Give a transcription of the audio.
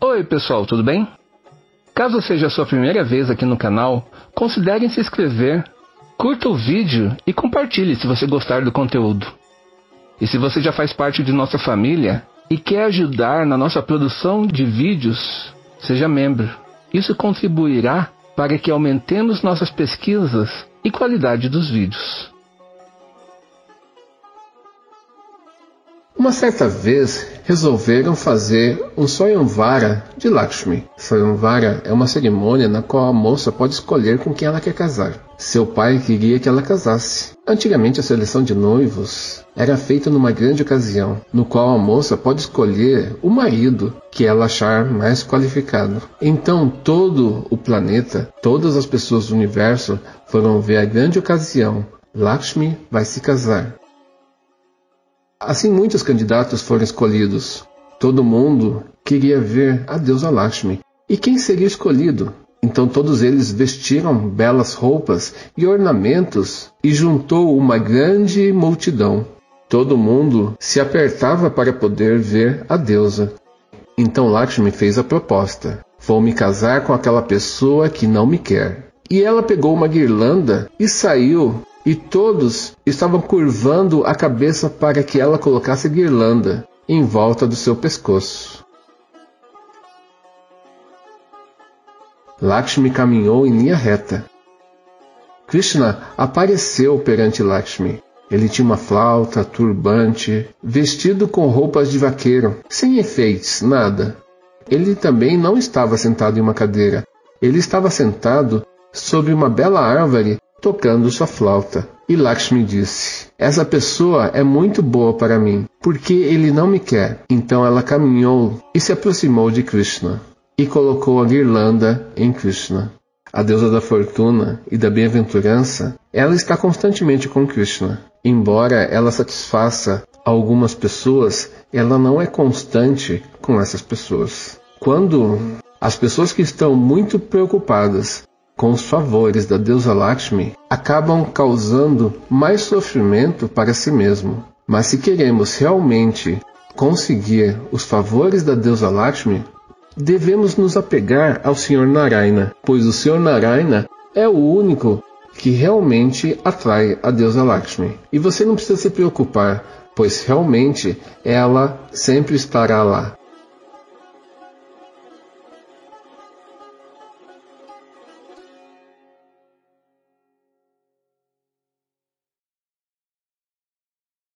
Oi, pessoal, tudo bem? Caso seja a sua primeira vez aqui no canal, considere se inscrever, curta o vídeo e compartilhe se você gostar do conteúdo. E se você já faz parte de nossa família e quer ajudar na nossa produção de vídeos, seja membro. Isso contribuirá para que aumentemos nossas pesquisas e qualidade dos vídeos. Uma certa vez resolveram fazer um Soyamvara de Lakshmi. Soyamvara é uma cerimônia na qual a moça pode escolher com quem ela quer casar. Seu pai queria que ela casasse. Antigamente a seleção de noivos era feita numa grande ocasião, no qual a moça pode escolher o marido que ela achar mais qualificado. Então todo o planeta, todas as pessoas do universo foram ver a grande ocasião. Lakshmi vai se casar. Assim, muitos candidatos foram escolhidos. Todo mundo queria ver a deusa Lakshmi. E quem seria escolhido? Então todos eles vestiram belas roupas e ornamentos e juntou uma grande multidão. Todo mundo se apertava para poder ver a deusa. Então Lakshmi fez a proposta: Vou me casar com aquela pessoa que não me quer. E ela pegou uma guirlanda e saiu e todos estavam curvando a cabeça para que ela colocasse guirlanda em volta do seu pescoço. Lakshmi caminhou em linha reta. Krishna apareceu perante Lakshmi. Ele tinha uma flauta, turbante, vestido com roupas de vaqueiro, sem efeitos, nada. Ele também não estava sentado em uma cadeira. Ele estava sentado sobre uma bela árvore tocando sua flauta. E Lakshmi disse: Essa pessoa é muito boa para mim, porque ele não me quer. Então ela caminhou e se aproximou de Krishna e colocou a guirlanda em Krishna. A deusa da fortuna e da bem-aventurança, ela está constantemente com Krishna. Embora ela satisfaça algumas pessoas, ela não é constante com essas pessoas. Quando as pessoas que estão muito preocupadas com os favores da deusa Lakshmi acabam causando mais sofrimento para si mesmo. Mas se queremos realmente conseguir os favores da deusa Lakshmi, devemos nos apegar ao Sr. Narayana, pois o Sr. Narayana é o único que realmente atrai a deusa Lakshmi. E você não precisa se preocupar, pois realmente ela sempre estará lá.